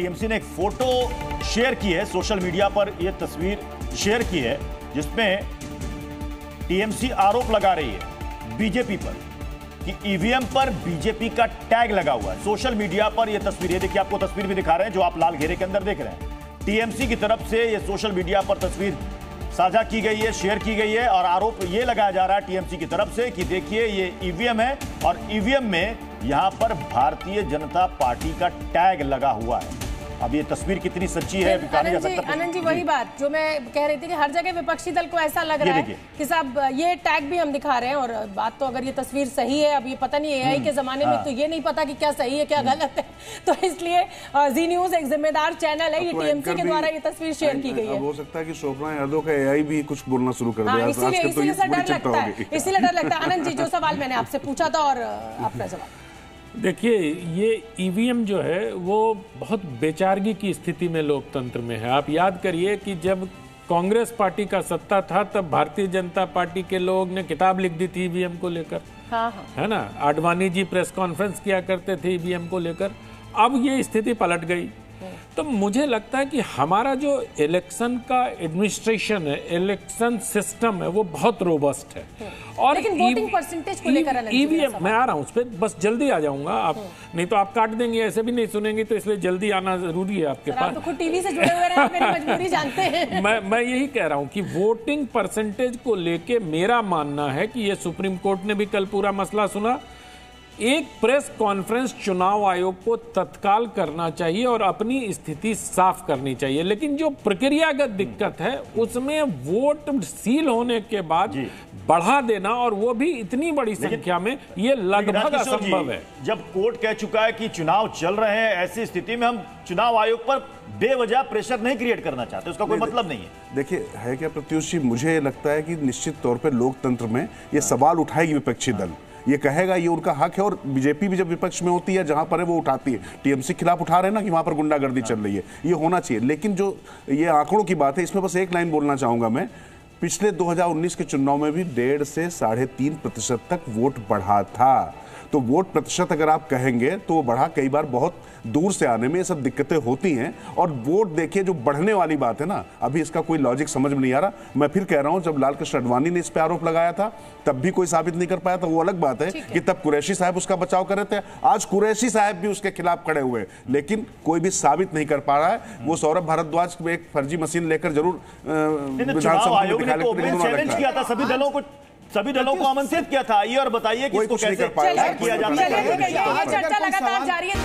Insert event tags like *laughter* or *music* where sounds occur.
TMC ने एक photo share की है, सोशल मीडिया पर यह तस्वीर शेयर की है, जिसमें टीएमसी आरोप लगा रही है बीजेपी पर कि ईवीएम पर बीजेपी का टैग लगा हुआ है। सोशल मीडिया पर यह तस्वीर है देखिए, आपको तस्वीर भी दिखा रहे हैं, जो आप लाल घेरे के अंदर देख रहे हैं। टीएमसी की तरफ़ से यह सोशल मीडिया पर तस्वीर साझा की गई है, शेयर की गई है, और आरोप यह लगाया जा रहा है टीएमसी की तरफ़ से कि देखिए, ये ईवीएम है, और ईवीएम में यहाँ पर भारतीय जनता पार्टी का टैग लगा हुआ है। अब ये तस्वीर कितनी सच्ची है आनंद जी आनंद जी वही बात जो मैं कह रही थी कि हर जगह विपक्षी दल को ऐसा लग रहा है। कि साहब ये टैग भी हम दिखा रहे हैं और बात तो अगर ये तस्वीर सही है अब ये पता नहीं एआई के जमाने में हाँ। तो ये नहीं पता कि क्या सही है क्या गलत है। *laughs* तो इसलिए जी न्यूज़ एक जिम्मेदार चैनल है ये तो टीएमसी के द्वारा ये तस्वीर शेयर की गई है। हो सकता है कि शोभना यादव का एआई भी कुछ बोलना शुरू कर हाँ दिया इसीलिए आजकल तो इसीलिए डर लगता है। इसीलिए डर लगता है। आनंद जी जो सवाल मैंने आपसे पूछा था और आपका जवाब। देखिए ये ईवीएम जो है वो बहुत बेचारगी की स्थिति में लोकतंत्र में है। आप याद करिए कि जब कांग्रेस पार्टी का सत्ता था तब भारतीय जनता पार्टी के लोग ने किताब लिख दी थी ईवीएम को लेकर। हाँ हाँ। है ना? आडवाणी जी प्रेस कॉन्फ्रेंस किया करते थे ईवीएम को लेकर। अब ये स्थिति पलट गई। तो मुझे लगता है कि हमारा जो इलेक्शन का एडमिनिस्ट्रेशन है इलेक्शन सिस्टम है वो बहुत रोबस्ट है। और लेकिन voting percentage को लेकर ईवीएम मैं आ रहा हूँ उस पर बस जल्दी आ जाऊँगा आप। नहीं तो आप काट देंगे ऐसे भी नहीं सुनेंगे तो इसलिए जल्दी आना ज़रूरी है आपके पास। तो टीवी से जुड़े हुए मेरी मजबूरी जानते हैं। *laughs* मैं मैं यही कह रहा हूँ कि वोटिंग परसेंटेज को लेके मेरा मानना है कि ये सुप्रीम कोर्ट ने भी कल पूरा मसला सुना एक प्रेस कॉन्फ्रेंस चुनाव आयोग को तत्काल करना चाहिए और अपनी स्थिति साफ़ करनी चाहिए। लेकिन जो प्रक्रियागत दिक्कत है उसमें वोट सील होने के बाद बढ़ा देना और वो भी इतनी बड़ी संख्या में ये लगभग असंभव है। जब कोर्ट कह चुका है कि चुनाव चल रहे हैं ऐसी स्थिति में हम चुनाव आयोग पर बेवजह प्रेशर नहीं क्रिएट करना चाहते उसका कोई मतलब नहीं है। देखिए है क्या प्रत्युष जी मुझे लगता है कि निश्चित तौर पर लोकतंत्र में ये सवाल उठाएगी विपक्षी दल। ये कहेगा ये उनका हक है और बीजेपी भी जब विपक्ष में होती है, जहाँ पर है, वो उठाती है। टीएमसी खिलाफ उठा रहे ना कि वहाँ पर गुंडागर्दी चल रही है। ये होना चाहिए। लेकिन जो ये आंकड़ों की बात है, इसमें बस एक लाइन बोलना चाहूँगा मैं पिछले 2019 के चुनाव में भी डेढ़ से साढ़े तीन प्रतिशत तक वोट बढ़ा था। तो वोट प्रतिशत अगर आप कहेंगे तो वो बढ़ा कई बार बहुत दूर से आने में ये सब दिक्कतें होती हैं। और वोट देखिए जो बढ़ने वाली बात है ना अभी इसका कोई लॉजिक समझ में नहीं आ रहा। मैं फिर कह रहा हूँ जब लाल कृष्ण अडवाणी ने इस पे आरोप लगाया था तब भी कोई साबित नहीं कर पाया था। वो अलग बात है कि तब कुरैशी साहब उसका बचाव कर रहे थे। आज कुरैशी साहब भी उसके खिलाफ खड़े हुए हैं। लेकिन कोई भी साबित नहीं कर पा रहा है। वो सौरभ भारद्वाज एक फर्जी मशीन लेकर ज़रूर नहीं, विधानसभा ने दिखाने तो ओपन चैलेंज किया था सभी दलों को सभी दलों को आमंत्रित किया था। आइए और बताइए कि इसको कैसे किया जा कोई सकता चलिए है? चर्चा लगातार जारी है.